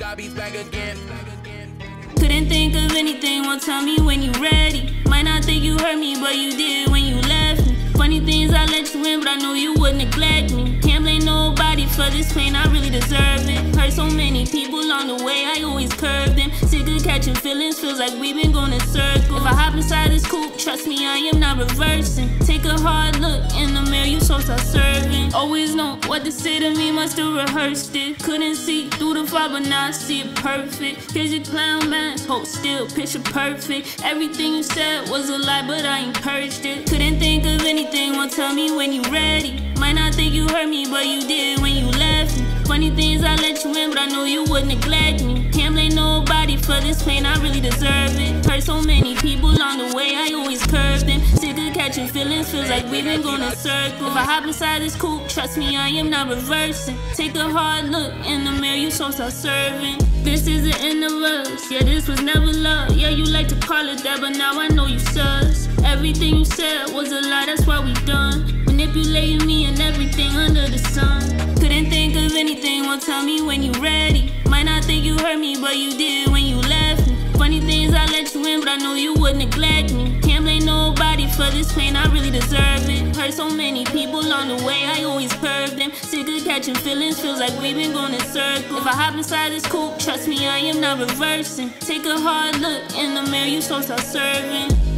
Back again. Couldn't think of anything, won't tell me when you ready. Might not think you hurt me, but you did when you left me. Funny things I let you in, but I know you would neglect me. Can't blame nobody for this pain, I really deserve it. Hurt so many people along the way, catching feelings, feels like we've been going in circles. If I hop inside this coupe, trust me, I am not reversing. Take a hard look in the mirror, you so start serving. Always know what to say to me, must have rehearsed it. Couldn't see through the fog, but now I see it perfect. Here's your clown mask, hold still, picture perfect. Everything you said was a lie, but I ain't purged it. Couldn't think of anything, won't tell me when you ready. Might not think you heard me, but you did when you. Funny things I let you in, but I know you would neglect me. Can't blame nobody for this pain, I really deserve it. Hurt so many people along the way, I always curved them. Sick of catching feelings, feels like we've been going in circles. If I hop inside this coupe, trust me, I am not reversing. Take a hard look in the mirror, you so start serving. This is the end of us, yeah, this was never love. Yeah, you like to call it that, but now I know you sus. Everything you said was a lie, that's why we done. Manipulating me Might not think you heard me, but you did when you left me. Funny things I let you in, but I know you would neglect me. Can't blame nobody for this pain, I really deserve it. Hurt so many people along the way, I always curved them. Sick of catching feelings, feels like we've been going in circles. If I hop inside this coupe, trust me, I am not reversing. Take a hard look in the mirror, you so start serving.